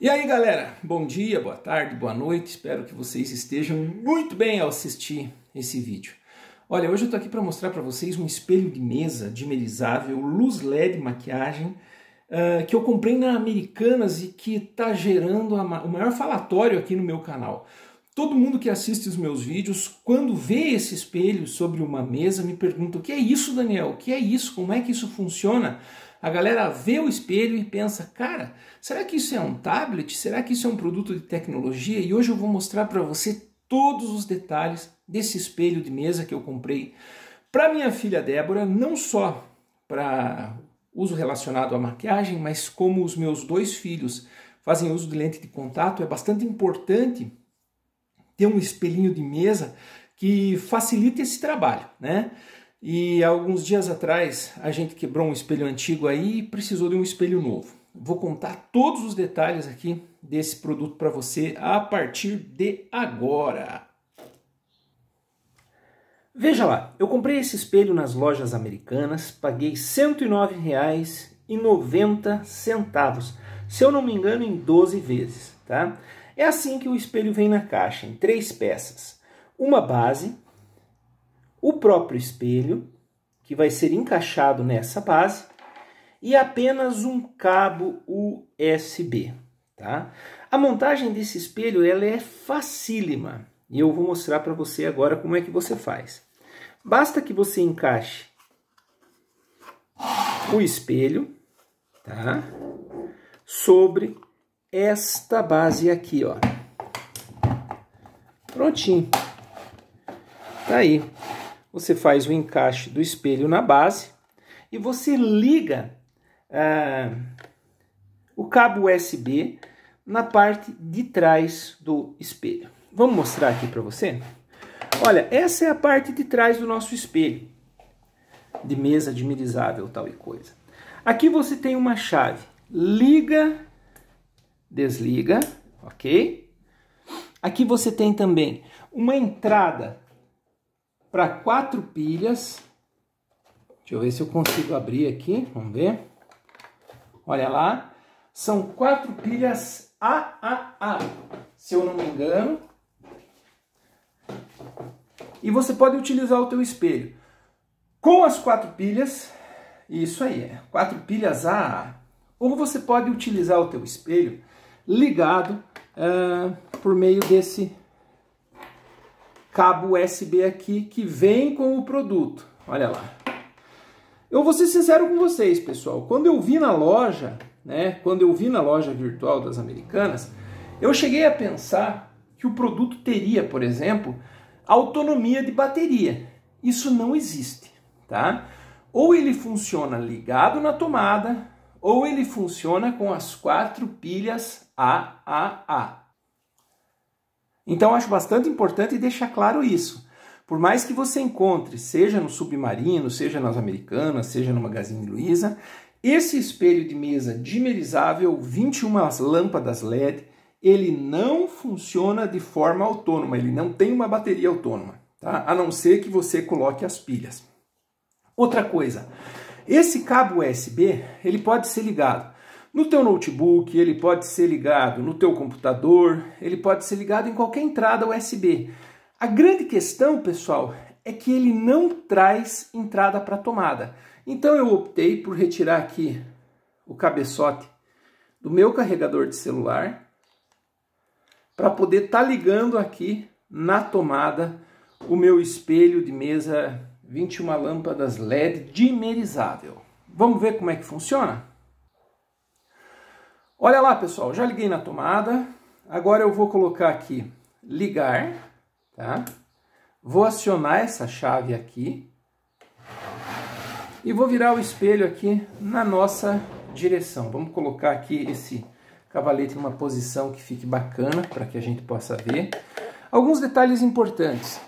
E aí galera, bom dia, boa tarde, boa noite, espero que vocês estejam muito bem ao assistir esse vídeo. Olha, hoje eu tô aqui para mostrar para vocês um espelho de mesa dimerizável, luz LED maquiagem, uh, que eu comprei na Americanas e que está gerando a, o maior falatório aqui no meu canal. Todo mundo que assiste os meus vídeos, quando vê esse espelho sobre uma mesa, me pergunta: o que é isso, Daniel? O que é isso? Como é que isso funciona? A galera vê o espelho e pensa: cara, será que isso é um tablet? Será que isso é um produto de tecnologia? E hoje eu vou mostrar para você todos os detalhes desse espelho de mesa que eu comprei para minha filha Débora, não só para uso relacionado à maquiagem, mas como os meus dois filhos fazem uso de lente de contato, é bastante importante ter um espelhinho de mesa que facilite esse trabalho, né? E alguns dias atrás a gente quebrou um espelho antigo aí e precisou de um espelho novo. Vou contar todos os detalhes aqui desse produto para você a partir de agora. Veja lá, eu comprei esse espelho nas lojas americanas, paguei R$ 109,90, se eu não me engano, em 12 vezes, tá? É assim que o espelho vem na caixa, em três peças. Uma base, o próprio espelho, que vai ser encaixado nessa base, e apenas um cabo USB. Tá? A montagem desse espelho ela é facílima e eu vou mostrar para você agora como é que você faz. Basta que você encaixe o espelho tá? sobre esta base aqui, ó. Prontinho. Tá aí. Você faz o encaixe do espelho na base e você liga ah, o cabo USB na parte de trás do espelho. Vamos mostrar aqui para você? Olha, essa é a parte de trás do nosso espelho de mesa dimerizável tal e coisa. Aqui você tem uma chave, liga desliga, ok? Aqui você tem também uma entrada para quatro pilhas. Deixa eu ver se eu consigo abrir aqui, vamos ver. Olha lá, são quatro pilhas AAA, se eu não me engano. E você pode utilizar o teu espelho com as quatro pilhas, isso aí é, quatro pilhas AAA. Ou você pode utilizar o teu espelho ligado uh, por meio desse cabo USB aqui que vem com o produto. Olha lá. Eu vou ser sincero com vocês, pessoal. Quando eu vi na loja, né, quando eu vi na loja virtual das Americanas, eu cheguei a pensar que o produto teria, por exemplo, autonomia de bateria. Isso não existe, tá? Ou ele funciona ligado na tomada, ou ele funciona com as quatro pilhas AAA. Então acho bastante importante deixar claro isso. Por mais que você encontre, seja no Submarino, seja nas Americanas, seja no Magazine Luiza, esse espelho de mesa dimerizável, 21 lâmpadas LED, ele não funciona de forma autônoma, ele não tem uma bateria autônoma, tá? a não ser que você coloque as pilhas. Outra coisa, esse cabo USB, ele pode ser ligado no teu notebook, ele pode ser ligado no teu computador, ele pode ser ligado em qualquer entrada USB. A grande questão, pessoal, é que ele não traz entrada para tomada. Então eu optei por retirar aqui o cabeçote do meu carregador de celular para poder estar tá ligando aqui na tomada o meu espelho de mesa 21 lâmpadas LED dimerizável. Vamos ver como é que funciona? Olha lá, pessoal, já liguei na tomada. Agora eu vou colocar aqui ligar, tá? Vou acionar essa chave aqui e vou virar o espelho aqui na nossa direção. Vamos colocar aqui esse cavalete numa posição que fique bacana para que a gente possa ver. Alguns detalhes importantes.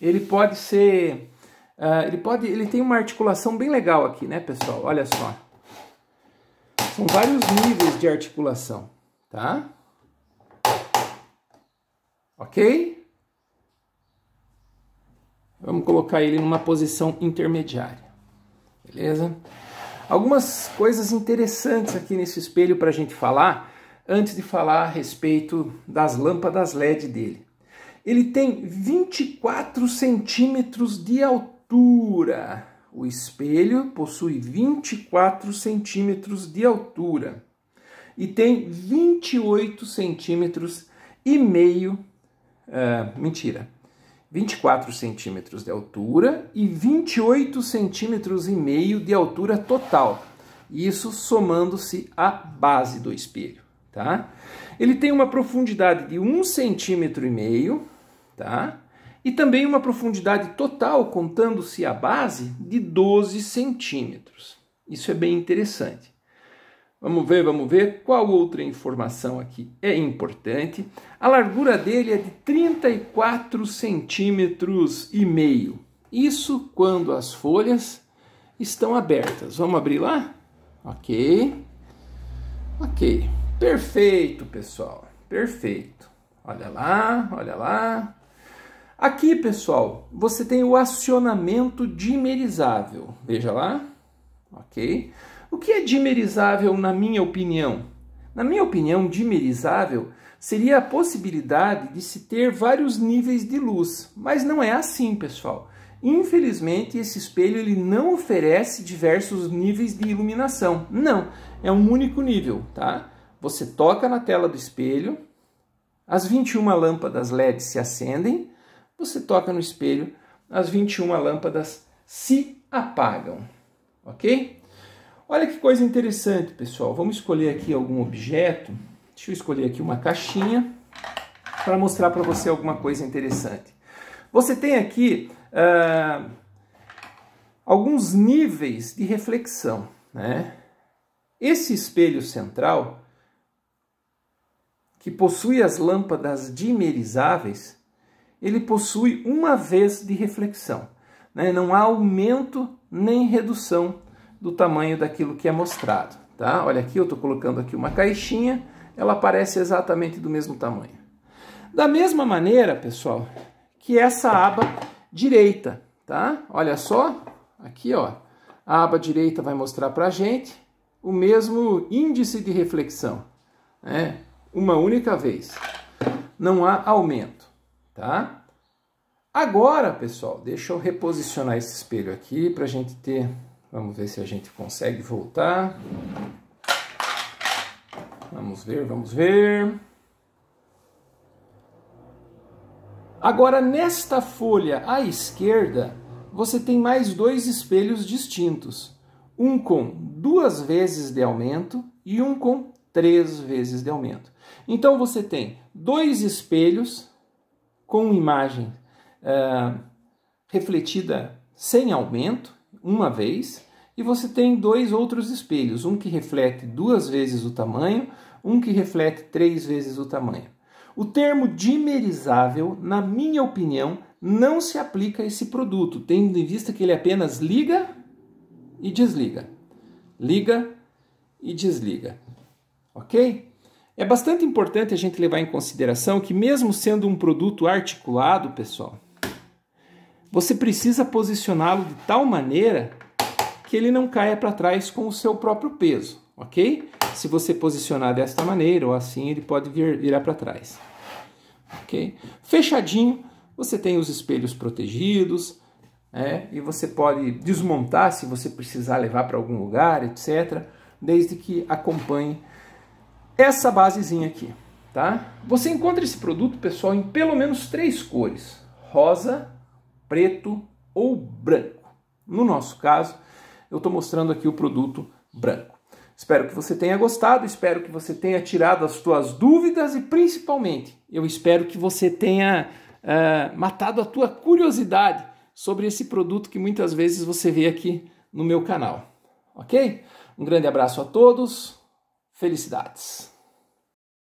Ele pode ser Uh, ele pode, ele tem uma articulação bem legal aqui, né, pessoal? Olha só. São vários níveis de articulação, tá? Ok? Vamos colocar ele numa posição intermediária, beleza? Algumas coisas interessantes aqui nesse espelho para a gente falar. antes de falar a respeito das lâmpadas LED dele. Ele tem 24 centímetros de altura. O espelho possui 24 centímetros de altura e tem 28 centímetros e meio, uh, mentira, 24 centímetros de altura e 28 centímetros e meio de altura total. Isso somando-se à base do espelho, tá? Ele tem uma profundidade de 1 centímetro e meio, tá? E também uma profundidade total, contando-se a base, de 12 centímetros. Isso é bem interessante. Vamos ver, vamos ver qual outra informação aqui é importante. A largura dele é de 34 centímetros e meio. Isso quando as folhas estão abertas. Vamos abrir lá? Ok. Ok. Perfeito, pessoal. Perfeito. Olha lá, olha lá. Aqui, pessoal, você tem o acionamento dimerizável. Veja lá. Ok. O que é dimerizável na minha opinião? Na minha opinião, dimerizável seria a possibilidade de se ter vários níveis de luz, mas não é assim, pessoal. Infelizmente, esse espelho ele não oferece diversos níveis de iluminação. Não, é um único nível, tá? Você toca na tela do espelho, as 21 lâmpadas LED se acendem, você toca no espelho, as 21 lâmpadas se apagam, ok? Olha que coisa interessante, pessoal. Vamos escolher aqui algum objeto. Deixa eu escolher aqui uma caixinha para mostrar para você alguma coisa interessante. Você tem aqui uh, alguns níveis de reflexão. Né? Esse espelho central, que possui as lâmpadas dimerizáveis, ele possui uma vez de reflexão. Né? Não há aumento nem redução do tamanho daquilo que é mostrado. Tá? Olha aqui, eu estou colocando aqui uma caixinha, ela aparece exatamente do mesmo tamanho. Da mesma maneira, pessoal, que essa aba direita, tá? Olha só, aqui ó, a aba direita vai mostrar para a gente o mesmo índice de reflexão, né? Uma única vez, não há aumento, tá? Agora, pessoal, deixa eu reposicionar esse espelho aqui para a gente ter Vamos ver se a gente consegue voltar. Vamos ver, vamos ver. Agora, nesta folha à esquerda, você tem mais dois espelhos distintos. Um com duas vezes de aumento e um com três vezes de aumento. Então, você tem dois espelhos com imagem uh, refletida sem aumento uma vez, e você tem dois outros espelhos, um que reflete duas vezes o tamanho, um que reflete três vezes o tamanho. O termo dimerizável, na minha opinião, não se aplica a esse produto, tendo em vista que ele apenas liga e desliga. Liga e desliga. Ok? É bastante importante a gente levar em consideração que, mesmo sendo um produto articulado, pessoal, você precisa posicioná-lo de tal maneira que ele não caia para trás com o seu próprio peso, ok? Se você posicionar desta maneira ou assim, ele pode vir, virar para trás, ok? Fechadinho, você tem os espelhos protegidos, né? e você pode desmontar se você precisar levar para algum lugar, etc., desde que acompanhe essa basezinha aqui, tá? Você encontra esse produto, pessoal, em pelo menos três cores: rosa, preto ou branco. No nosso caso, eu estou mostrando aqui o produto branco. Espero que você tenha gostado, espero que você tenha tirado as suas dúvidas e principalmente eu espero que você tenha uh, matado a tua curiosidade sobre esse produto que muitas vezes você vê aqui no meu canal. Ok? Um grande abraço a todos, felicidades!